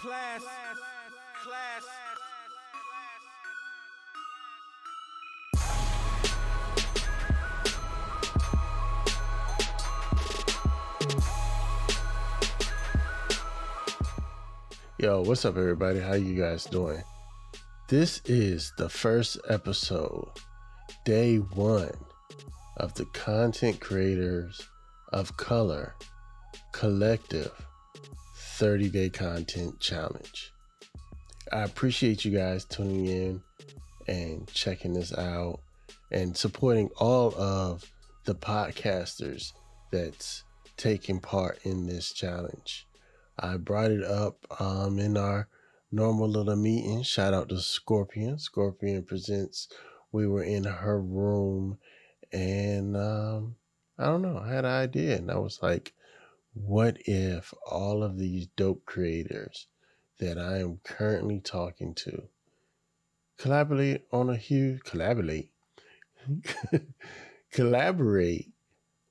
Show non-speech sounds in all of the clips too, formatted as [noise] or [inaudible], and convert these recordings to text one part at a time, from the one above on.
class, class. Yo, what's up, everybody? How you guys doing? This is the first episode, day one of the Content Creators of Color Collective 30 Day Content Challenge. I appreciate you guys tuning in and checking this out and supporting all of the podcasters that's taking part in this challenge. I brought it up um, in our normal little meeting. Shout out to Scorpion. Scorpion presents. We were in her room, and um, I don't know. I had an idea, and I was like, "What if all of these dope creators that I am currently talking to collaborate on a huge collaborate [laughs] collaborate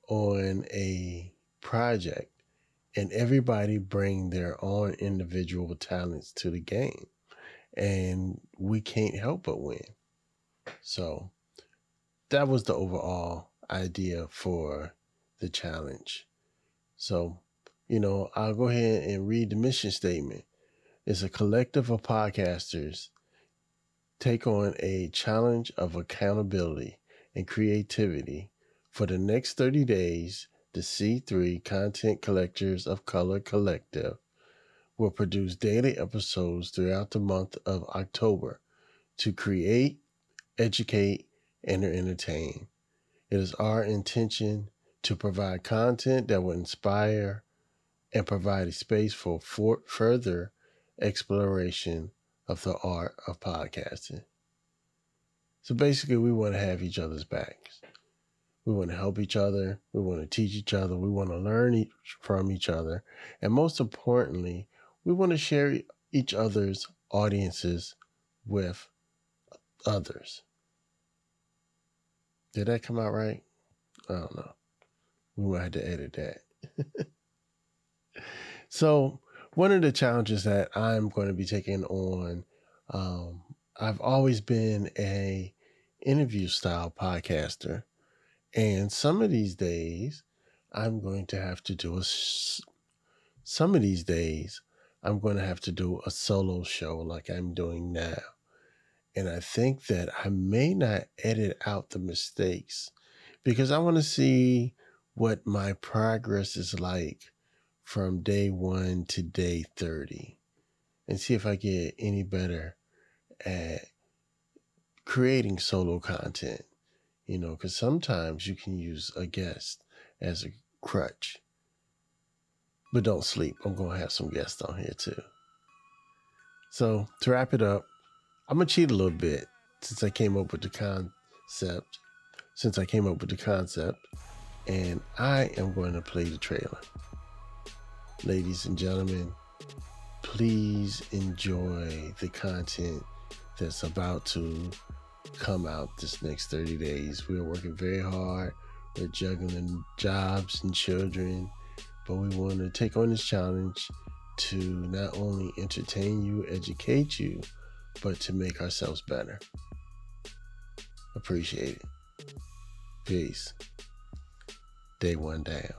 on a project?" and everybody bring their own individual talents to the game and we can't help but win so that was the overall idea for the challenge so you know i'll go ahead and read the mission statement it's a collective of podcasters take on a challenge of accountability and creativity for the next 30 days the C3 Content Collectors of Color Collective will produce daily episodes throughout the month of October to create, educate, and entertain. It is our intention to provide content that will inspire and provide a space for, for further exploration of the art of podcasting. So basically, we want to have each other's backs. We want to help each other. We want to teach each other. We want to learn each, from each other. And most importantly, we want to share each other's audiences with others. Did that come out right? I don't know. We might have to edit that. [laughs] so, one of the challenges that I'm going to be taking on, um, I've always been a interview style podcaster and some of these days, I'm going to have to do a. Some of these days, I'm going to have to do a solo show like I'm doing now. And I think that I may not edit out the mistakes because I want to see what my progress is like from day one to day 30 and see if I get any better at creating solo content you know, because sometimes you can use a guest as a crutch. But don't sleep. I'm going to have some guests on here too. So to wrap it up, I'm going to cheat a little bit since I came up with the concept. Since I came up with the concept, and I am going to play the trailer. Ladies and gentlemen, please enjoy the content that's about to come out this next 30 days. We are working very hard. We're juggling jobs and children, but we want to take on this challenge to not only entertain you, educate you, but to make ourselves better. Appreciate it. Peace. Day one down.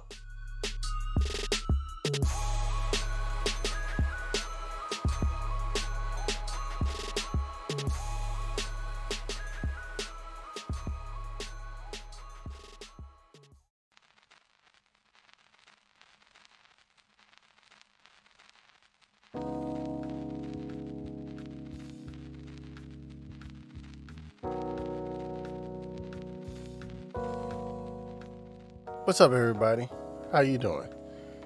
What's up, everybody? How you doing?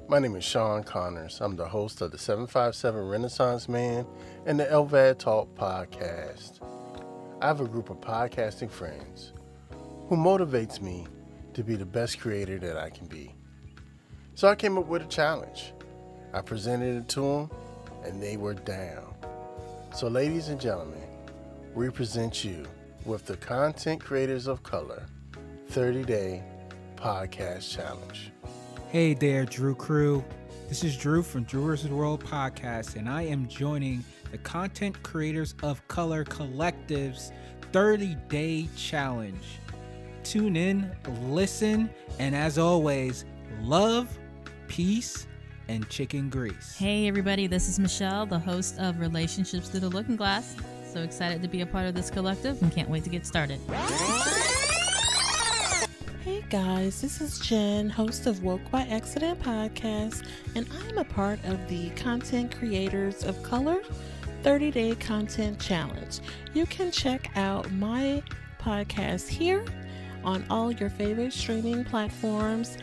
My name is Sean Connors. I'm the host of the 757 Renaissance Man and the LVAD Talk podcast. I have a group of podcasting friends who motivates me to be the best creator that I can be. So I came up with a challenge. I presented it to them, and they were down. So, ladies and gentlemen, we present you with the Content Creators of Color 30 Day Podcast Challenge. Hey there, Drew Crew. This is Drew from Drew's World Podcast, and I am joining the Content Creators of Color Collective's 30 Day Challenge. Tune in, listen, and as always, love, peace, and chicken grease. Hey, everybody, this is Michelle, the host of Relationships Through the Looking Glass. So excited to be a part of this collective and can't wait to get started. Guys, this is Jen, host of Woke by Accident podcast, and I am a part of the Content Creators of Color 30 Day Content Challenge. You can check out my podcast here on all your favorite streaming platforms.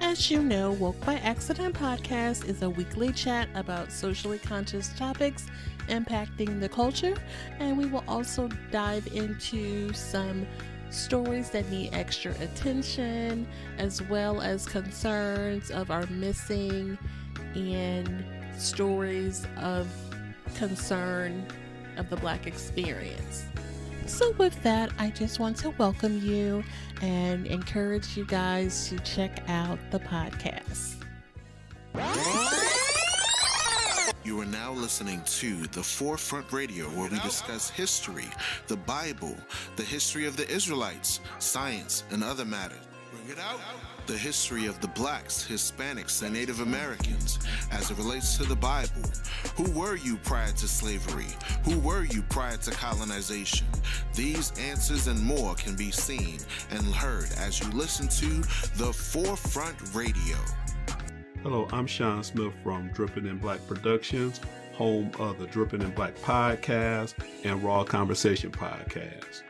As you know, Woke by Accident podcast is a weekly chat about socially conscious topics impacting the culture, and we will also dive into some stories that need extra attention, as well as concerns of our missing and stories of concern of the Black experience. So, with that, I just want to welcome you and encourage you guys to check out the podcast. You are now listening to The Forefront Radio, where we discuss history, the Bible, the history of the Israelites, science, and other matters. Bring it out. The history of the blacks, Hispanics, and Native Americans as it relates to the Bible. Who were you prior to slavery? Who were you prior to colonization? These answers and more can be seen and heard as you listen to The Forefront Radio. Hello, I'm Sean Smith from Dripping in Black Productions, home of the Dripping in Black podcast and Raw Conversation podcast.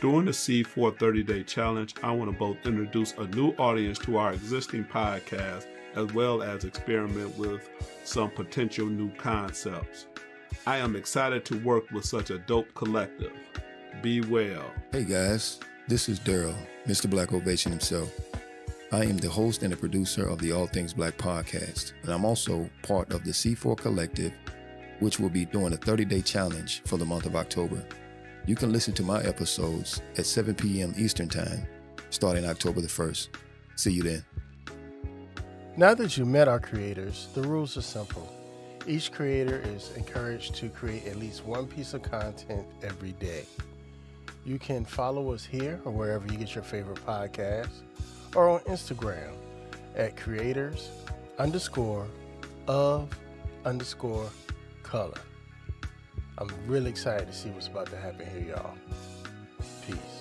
During the C4 30 Day Challenge, I want to both introduce a new audience to our existing podcast as well as experiment with some potential new concepts. I am excited to work with such a dope collective. Be well. Hey guys, this is Daryl, Mr. Black Ovation himself. I am the host and the producer of the All Things Black podcast, and I'm also part of the C4 Collective, which will be doing a 30 day challenge for the month of October. You can listen to my episodes at 7 p.m. Eastern Time, starting October the 1st. See you then. Now that you met our creators, the rules are simple. Each creator is encouraged to create at least one piece of content every day. You can follow us here or wherever you get your favorite podcasts, or on Instagram at creators underscore of underscore color. I'm really excited to see what's about to happen here, y'all. Peace.